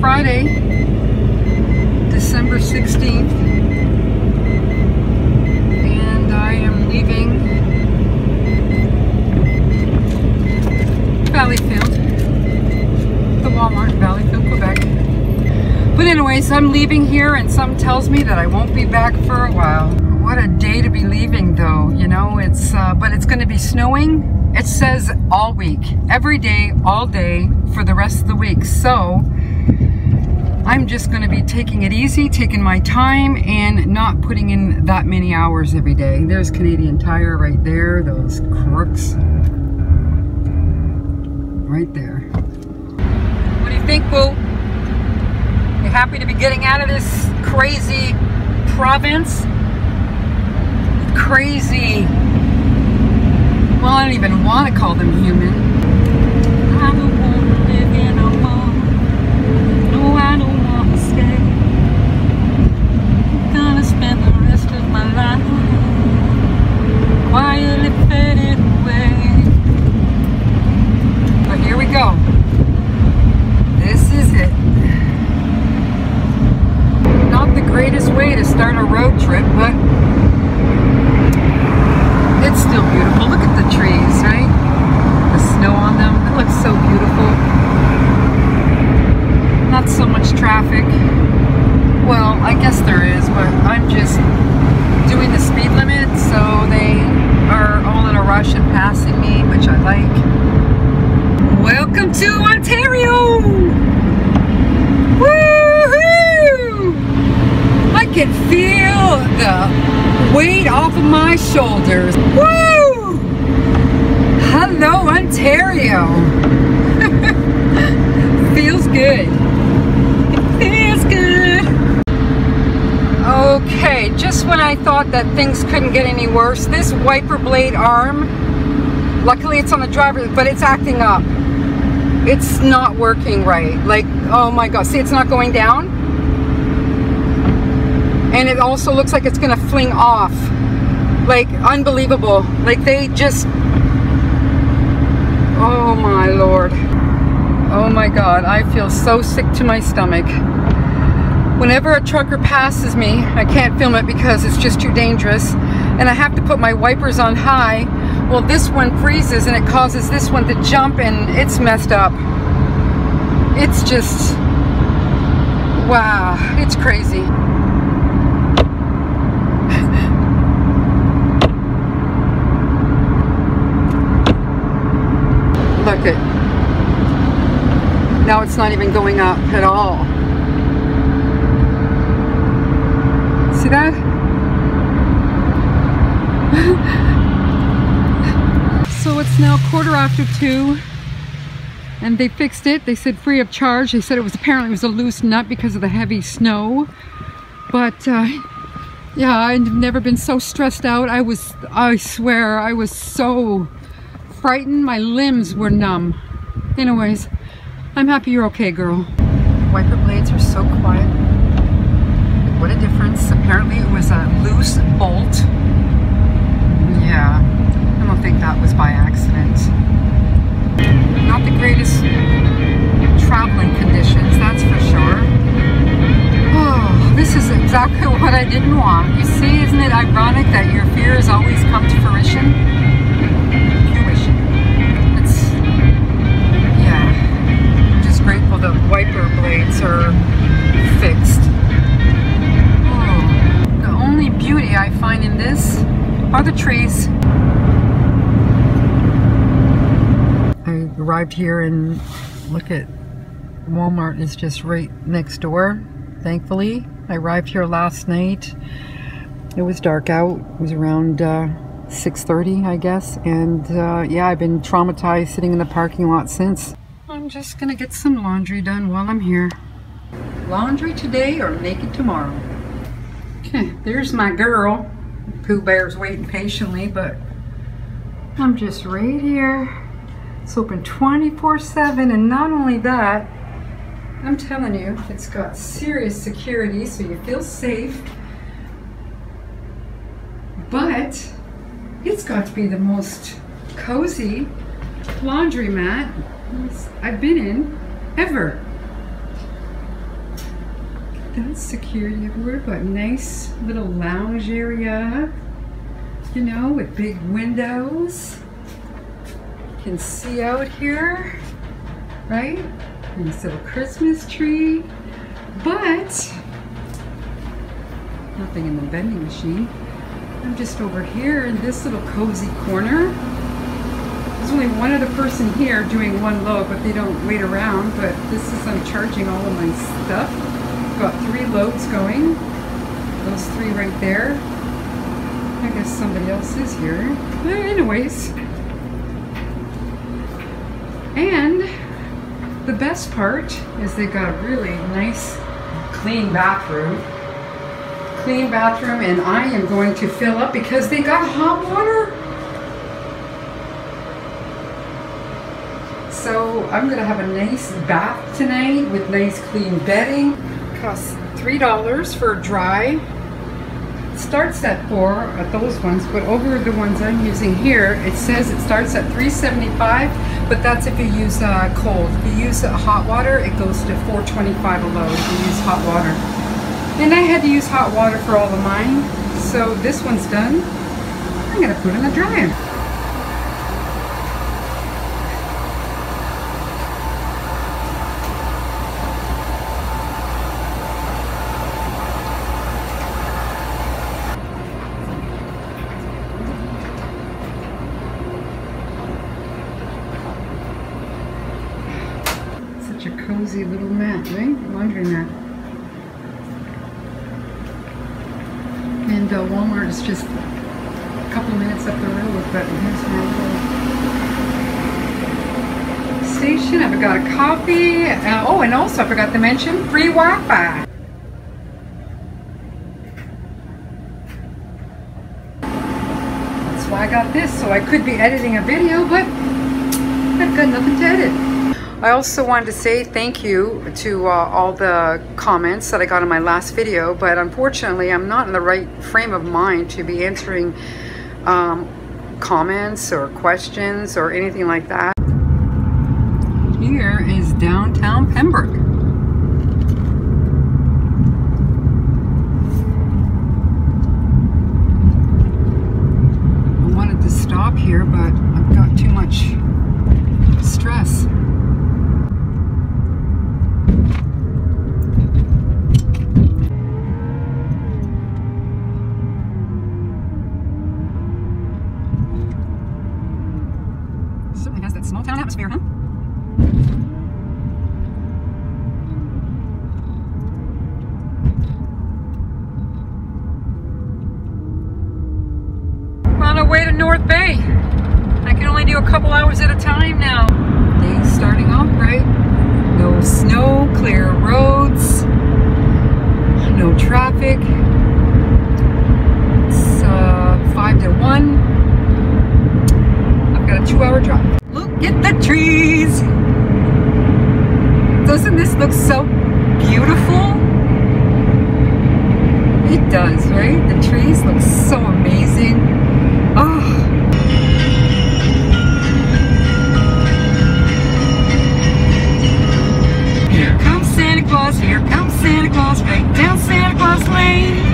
Friday, December 16th, and I am leaving Valleyfield, the Walmart in Valleyfield, Quebec. But anyways, I'm leaving here and some tells me that I won't be back for a while. What a day to be leaving though, you know, it's, uh, but it's going to be snowing it says all week, every day, all day for the rest of the week. So I'm just going to be taking it easy, taking my time, and not putting in that many hours every day. There's Canadian Tire right there, those crooks. Right there. What do you think, Boo? You happy to be getting out of this crazy province? Crazy well, I don't even want to call them human. I don't want to live here no more. No, I don't want to stay. I'm gonna spend the rest of my life quietly fading away. But here we go. This is it. Not the greatest way to start a road trip, but it's still beautiful. Look at the trees, right? The snow on them. It looks so beautiful. Not so much traffic. Well, I guess there is, but I'm just doing the speed limit, so they are all in a rush and passing me, which I like. Welcome to Ontario! Woohoo! I can feel the weight off of my shoulders. Woo! Hello, Ontario. feels good. Feels good. Okay, just when I thought that things couldn't get any worse, this wiper blade arm, luckily it's on the driver, but it's acting up. It's not working right. Like, oh my God. See, it's not going down and it also looks like it's gonna fling off like unbelievable like they just oh my lord. Oh my god. I feel so sick to my stomach. Whenever a trucker passes me I can't film it because it's just too dangerous and I have to put my wipers on high. Well this one freezes and it causes this one to jump and it's messed up. It's just wow it's crazy Look it. Now it's not even going up at all. See that? so it's now quarter after two and they fixed it. They said free of charge. They said it was apparently it was a loose nut because of the heavy snow. But uh, yeah, I've never been so stressed out. I was, I swear, I was so frightened. My limbs were numb. Anyways, I'm happy you're okay, girl. Wiper blades are so quiet. What a difference. Apparently it was a loose bolt. Yeah, I don't think that was by accident. Not the greatest traveling conditions, that's for sure. Oh, this is exactly what I didn't want. You see, isn't it ironic that your fears always come to fruition? Arrived here and look at Walmart is just right next door, thankfully. I arrived here last night. It was dark out. It was around uh, 6.30, I guess. And uh, yeah, I've been traumatized sitting in the parking lot since. I'm just gonna get some laundry done while I'm here. Laundry today or naked tomorrow. Okay, there's my girl. Pooh Bear's waiting patiently, but I'm just right here. It's open 24-7, and not only that, I'm telling you, it's got serious security, so you feel safe. But it's got to be the most cozy laundromat I've been in ever. that's security everywhere, but nice little lounge area, you know, with big windows. Can see out here, right? Nice little Christmas tree, but nothing in the vending machine. I'm just over here in this little cozy corner. There's only one other person here doing one load, but they don't wait around. But this is, I'm charging all of my stuff. Got three loads going. Those three right there. I guess somebody else is here. Anyways. And the best part is they've got a really nice clean bathroom clean bathroom and I am going to fill up because they got hot water. So I'm going to have a nice bath tonight with nice clean bedding. Costs $3 for a dry. It starts at 4 at those ones, but over the ones I'm using here, it says it starts at 375 but that's if you use uh, cold. If you use uh, hot water, it goes to 425 a load if you use hot water. And I had to use hot water for all of mine. So this one's done. I'm to put in the dryer. A cozy little mat, right? Laundry mat. And uh, Walmart is just a couple minutes up the road, but here's my little station. I've got a coffee. Uh, oh, and also I forgot to mention free Wi-Fi. That's why I got this, so I could be editing a video, but I've got nothing to edit. I also wanted to say thank you to uh, all the comments that I got in my last video, but unfortunately I'm not in the right frame of mind to be answering um, comments or questions or anything like that. Here is downtown Pembroke. Claus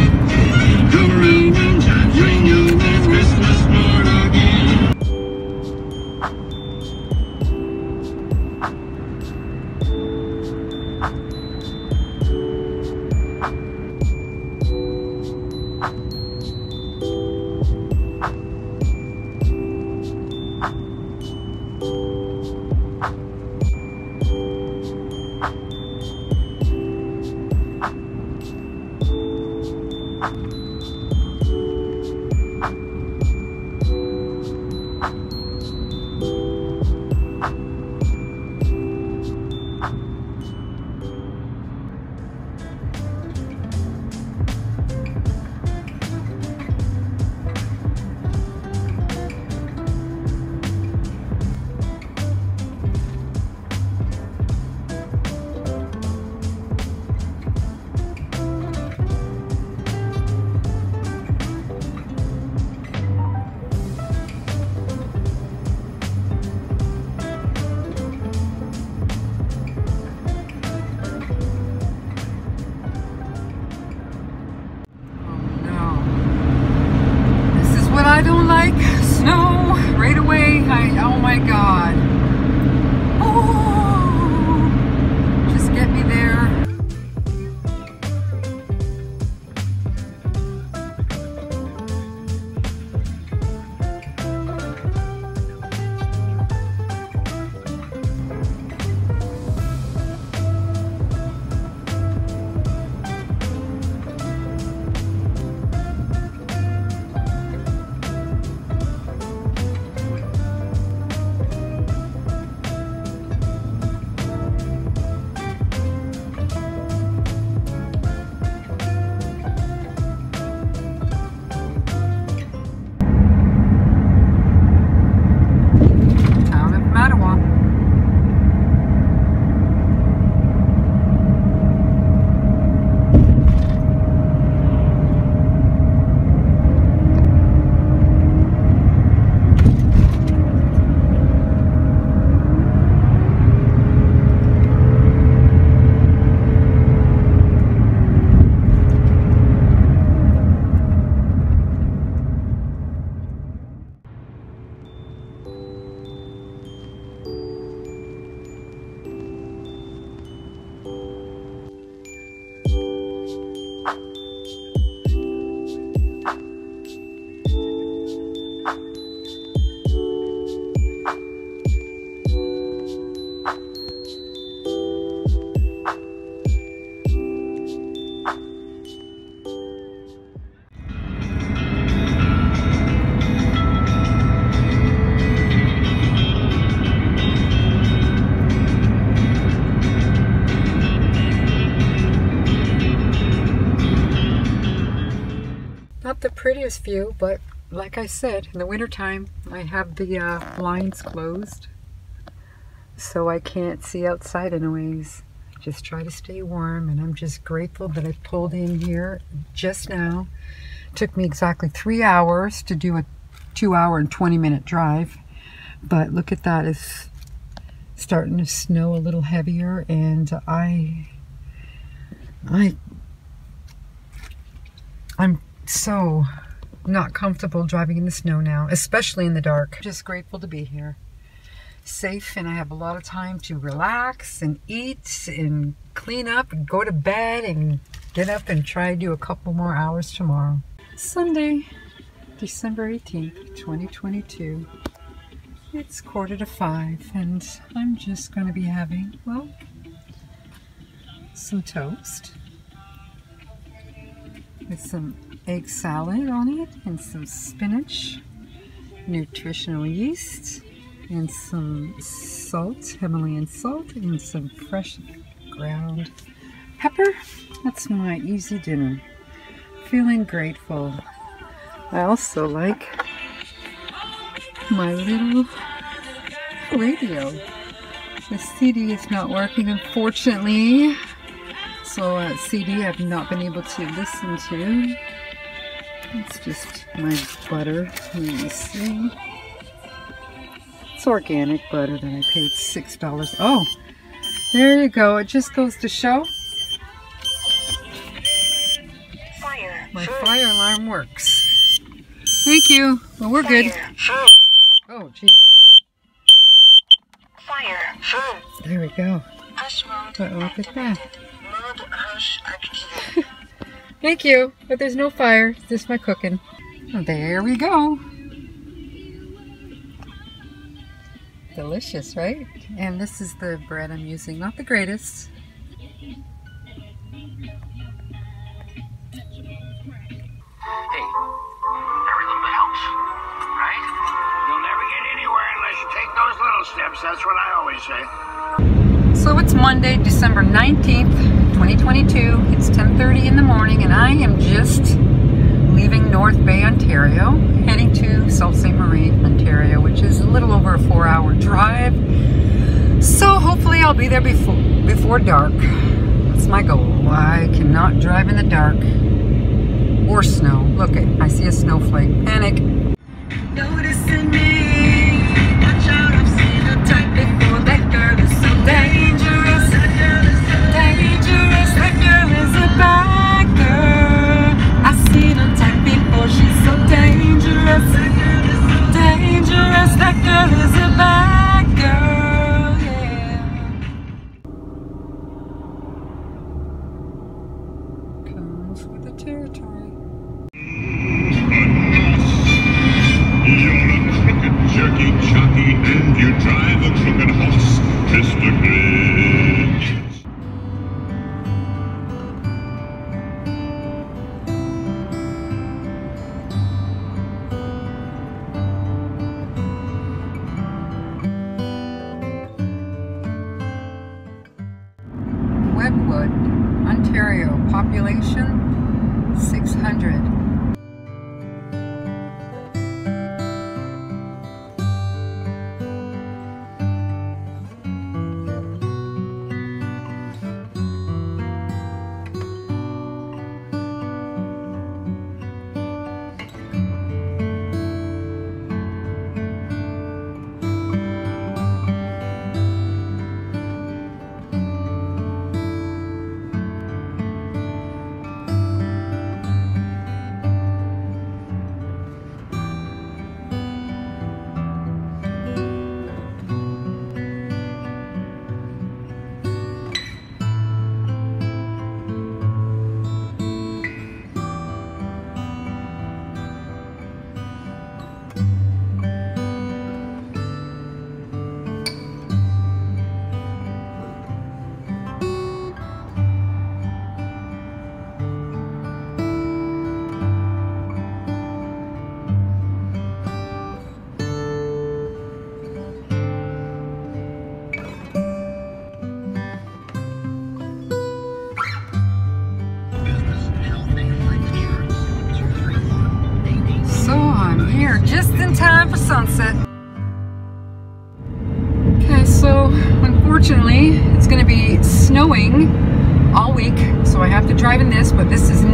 View, but like I said, in the wintertime, I have the uh, blinds closed, so I can't see outside anyways. Just try to stay warm, and I'm just grateful that I pulled in here just now. Took me exactly three hours to do a two hour and 20 minute drive, but look at that, it's starting to snow a little heavier, and I, I, I'm so not comfortable driving in the snow now, especially in the dark. Just grateful to be here. Safe and I have a lot of time to relax and eat and clean up and go to bed and get up and try to do a couple more hours tomorrow. Sunday, December 18th, 2022. It's quarter to five and I'm just going to be having, well, some toast with some egg salad on it and some spinach, nutritional yeast, and some salt, Himalayan salt, and some fresh ground pepper. That's my easy dinner. Feeling grateful. I also like my little radio. The CD is not working, unfortunately. So uh, CD I've not been able to listen to. It's just my butter. Let me see. It's organic butter that I paid $6. Oh, there you go. It just goes to show Fire. my fire alarm works. Thank you. Well, we're good. Fire. Oh, geez. Fire. There we go. Hush mode Uh-oh, look at that. Thank you. But there's no fire. It's just my cooking. There we go. Delicious, right? And this is the bread I'm using. Not the greatest. Hey, every little bit helps, right? You'll never get anywhere unless you take those little steps. That's what I always say. So it's Monday, December 19th, 2022. It's 10.30 in the morning and I am just leaving North Bay, Ontario, heading to Sault Ste. Marie, Ontario, which is a little over a four hour drive. So hopefully I'll be there before, before dark. That's my goal. I cannot drive in the dark or snow. Look, I see a snowflake. Panic. Noticing me. Dangerous. Dangerous. That girl is a bad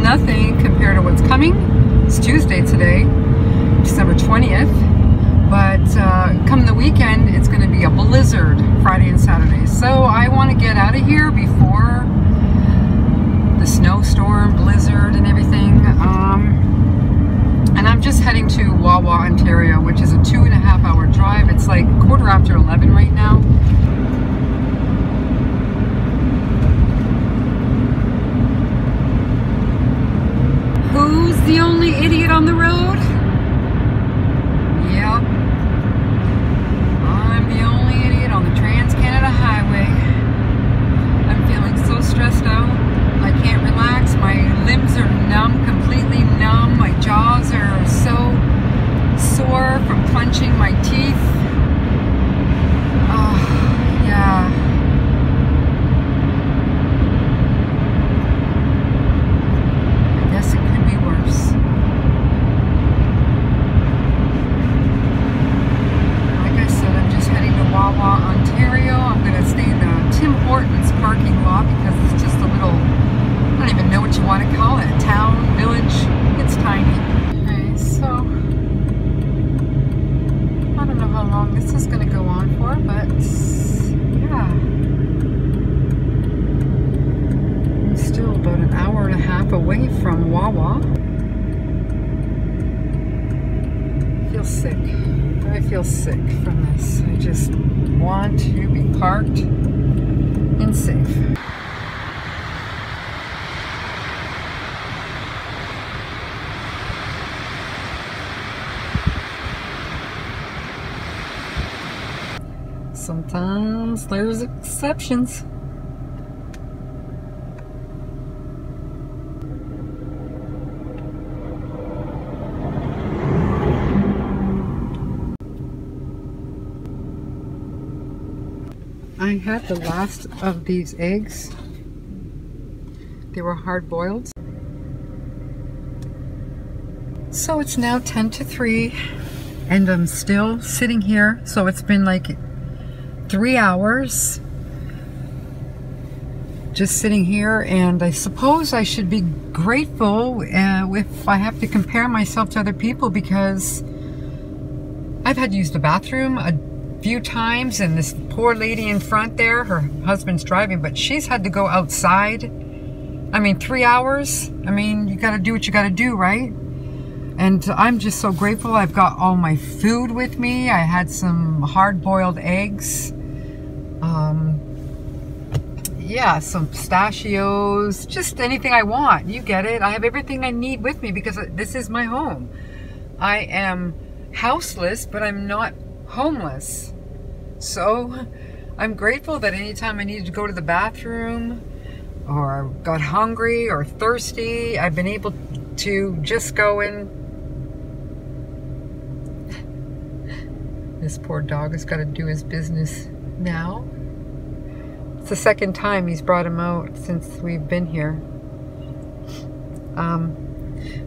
nothing compared to what's coming. It's Tuesday today, December 20th. But uh, come the weekend, it's going to be a blizzard Friday and Saturday. So I want to get out of here before the snowstorm, blizzard, and everything. Um, and I'm just heading to Wawa, Ontario, which is a two and a half hour drive. It's like quarter after 11 right now. Who's the only idiot on the road? Yep. I'm the only idiot on the Trans Canada Highway. I'm feeling so stressed out. I can't relax. My limbs are numb, completely numb. My jaws are so sore from clenching my teeth. Oh, yeah. I guess it could be worse. Like I said, I'm just heading to Wawa, Ontario. I'm going to stay in the Tim Hortons parking lot because it's just a little, I don't even know what you want to call it, town, village. It's tiny. Okay, so I don't know how long this is going to go on for, but yeah. I'm still about an hour and a half away from Wawa. I feel sick. I feel sick from this. I just want to be parked and safe. Sometimes there's exceptions. I had the last of these eggs. They were hard boiled. So it's now 10 to 3 and I'm still sitting here. So it's been like three hours just sitting here and I suppose I should be grateful uh, if I have to compare myself to other people because I've had to use the bathroom a few times and this poor lady in front there, her husband's driving, but she's had to go outside. I mean, three hours. I mean, you got to do what you got to do, right? And I'm just so grateful I've got all my food with me. I had some hard-boiled eggs. Um, yeah, some pistachios, just anything I want. You get it. I have everything I need with me because this is my home. I am houseless, but I'm not homeless. So I'm grateful that anytime I needed to go to the bathroom or got hungry or thirsty, I've been able to just go in. This poor dog has got to do his business now. It's the second time he's brought him out since we've been here. Um,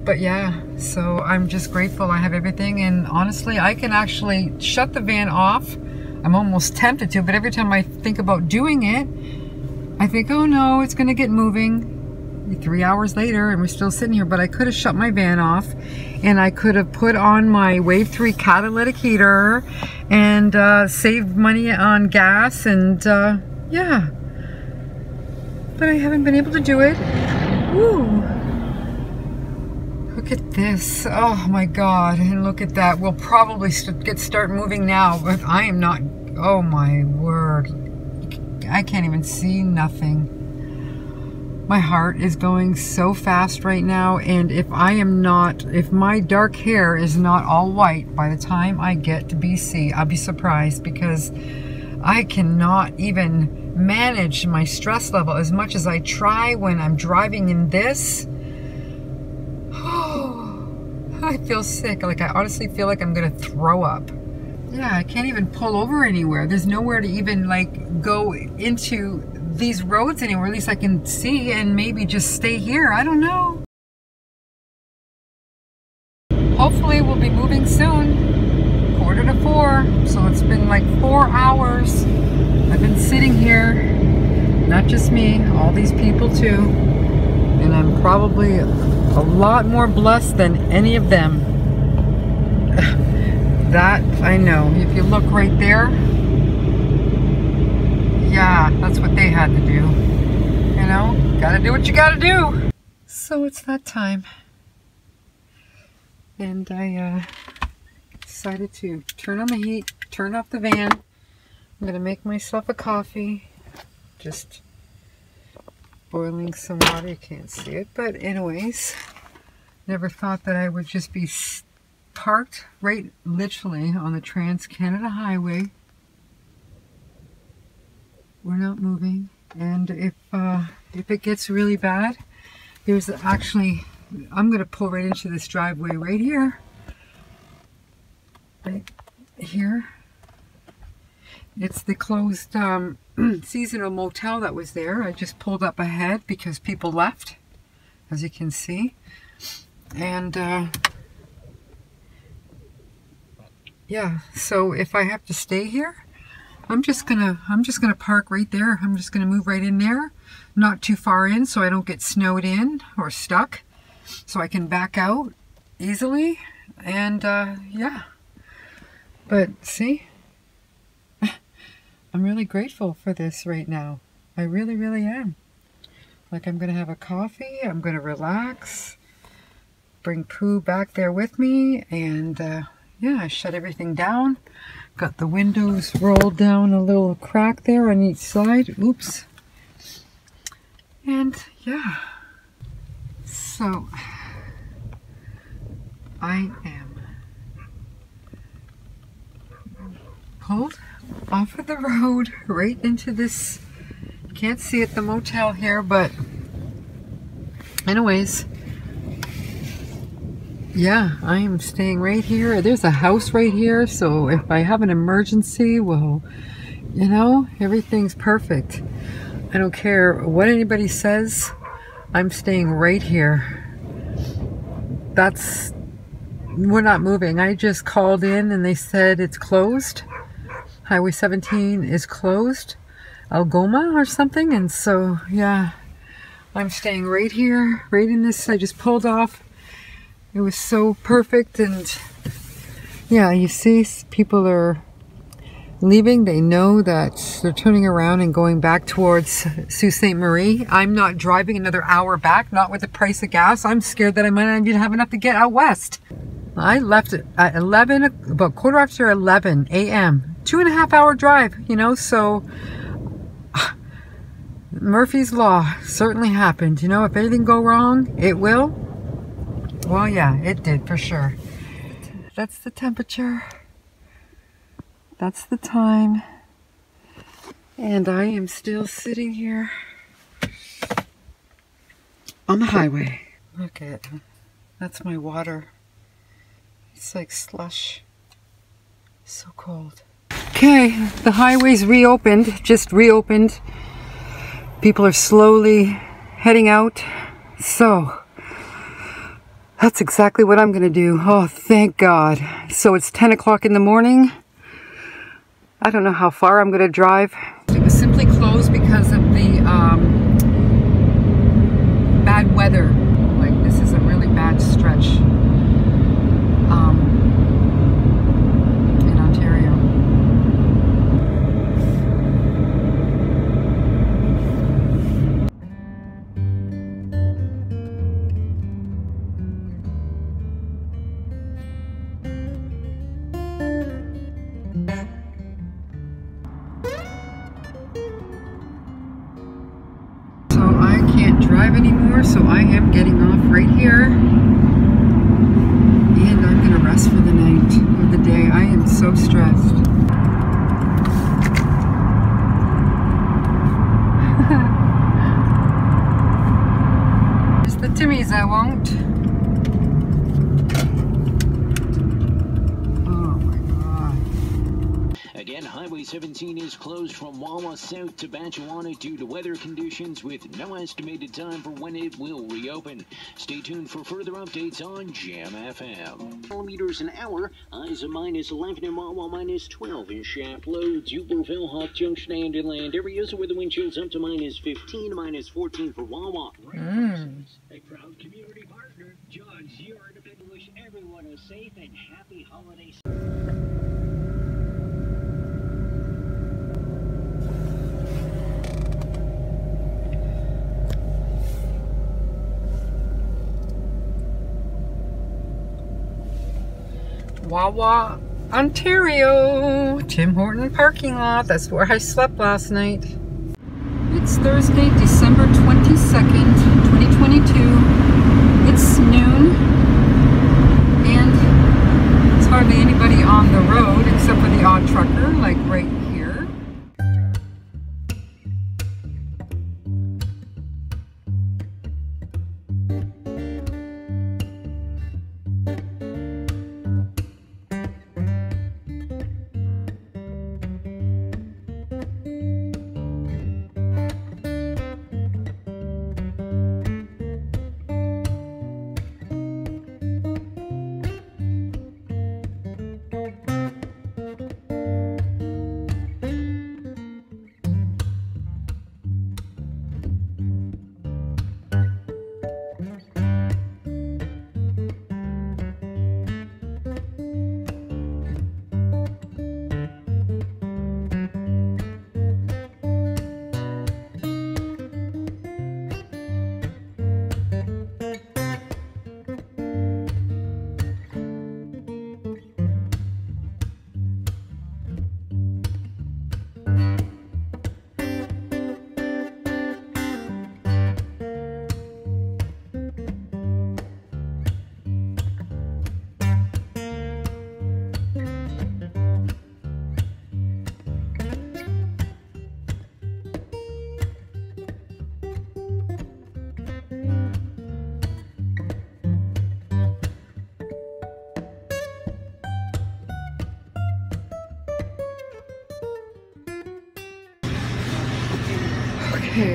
but yeah, so I'm just grateful I have everything and honestly I can actually shut the van off. I'm almost tempted to, but every time I think about doing it, I think, oh no, it's gonna get moving. Three hours later and we're still sitting here, but I could have shut my van off and I could have put on my Wave 3 catalytic heater and uh, saved money on gas and uh, yeah. But I haven't been able to do it. Woo. Look at this. Oh my God. And look at that. We'll probably get start moving now, but I am not. Oh my word. I can't even see nothing. My heart is going so fast right now. And if I am not, if my dark hair is not all white by the time I get to BC, I'll be surprised because I cannot even manage my stress level as much as I try when I'm driving in this. I feel sick. Like I honestly feel like I'm gonna throw up. Yeah, I can't even pull over anywhere. There's nowhere to even like go into these roads anywhere. At least I can see and maybe just stay here. I don't know. Hopefully we'll be moving soon. quarter to four. So it's been like four hours. I've been sitting here, not just me, all these people too. And I'm probably a lot more blessed than any of them. that I know. If you look right there, yeah, that's what they had to do. You know, gotta do what you gotta do. So it's that time. And I uh, decided to turn on the heat, turn off the van. I'm gonna make myself a coffee. Just boiling some water, you can't see it. But anyways, never thought that I would just be parked right literally on the Trans-Canada Highway we're not moving. And if, uh, if it gets really bad, there's actually, I'm going to pull right into this driveway right here. Right here. It's the closed um, seasonal motel that was there. I just pulled up ahead because people left, as you can see. And uh, yeah, so if I have to stay here, I'm just gonna I'm just gonna park right there. I'm just gonna move right in there, not too far in so I don't get snowed in or stuck, so I can back out easily. And uh, yeah, but see, I'm really grateful for this right now. I really, really am. Like I'm gonna have a coffee. I'm gonna relax. Bring Pooh back there with me, and uh, yeah, I shut everything down. Got the windows rolled down a little crack there on each side. Oops. And yeah. So I am pulled off of the road right into this can't see it the motel here but anyways yeah, I am staying right here. There's a house right here, so if I have an emergency, well, you know, everything's perfect. I don't care what anybody says, I'm staying right here. That's, we're not moving. I just called in and they said it's closed. Highway 17 is closed. Algoma or something, and so, yeah, I'm staying right here, right in this, I just pulled off it was so perfect and yeah you see people are leaving they know that they're turning around and going back towards Sault Ste. Marie I'm not driving another hour back not with the price of gas I'm scared that I might not even have enough to get out west I left at 11 about quarter after 11 a.m. two and a half hour drive you know so Murphy's Law certainly happened you know if anything go wrong it will well, yeah, it did for sure. That's the temperature. That's the time. And I am still sitting here on the highway. Look at that's my water. It's like slush. So cold. Okay, the highway's reopened, just reopened. People are slowly heading out. So, that's exactly what I'm going to do. Oh, thank God. So it's 10 o'clock in the morning. I don't know how far I'm going to drive. It was simply closed because of the um, bad weather. Like, this is a really bad stretch. Highway Highway 17 is closed from Wawa South to Batchawana due to weather conditions with no estimated time for when it will reopen. Stay tuned for further updates on Jam FM. Kilometers an hour, highs of minus 11 in Wawa, minus 12 in Chapleau, Dubreuilville, Hawk Junction, and inland areas where the wind chills up to minus 15, minus 14 for Wawa. Mm. A proud community partner, John Zier, to wish everyone a safe and happy holiday Wawa, Ontario, Tim Horton parking lot. That's where I slept last night. It's Thursday, December 22nd, 2022.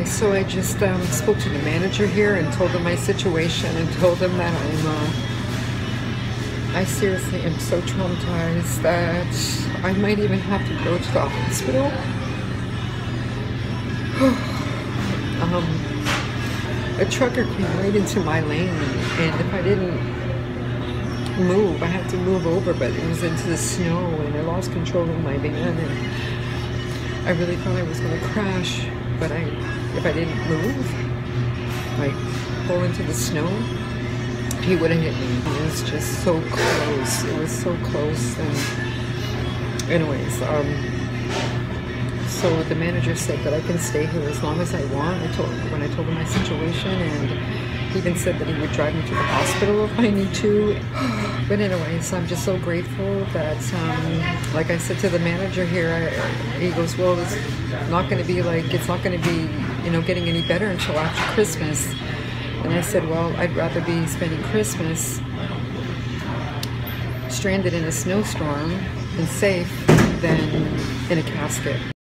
So I just um, spoke to the manager here and told him my situation and told him that I'm, uh, I seriously am so traumatized that I might even have to go to the hospital. um, a trucker came right into my lane and if I didn't move, I had to move over, but it was into the snow and I lost control of my van and I really thought I was going to crash but I, if I didn't move, like pull into the snow, he would have hit me. It was just so close. It was so close. And anyways, um, so the manager said that I can stay here as long as I want. I told when I told him my situation, and he even said that he would drive me to the hospital if I need to. But anyways, I'm just so grateful that, um, like I said to the manager here, I, he goes, well, it's not going to be like, it's not going to be, you know, getting any better until after Christmas. And I said, well, I'd rather be spending Christmas stranded in a snowstorm and safe than in a casket.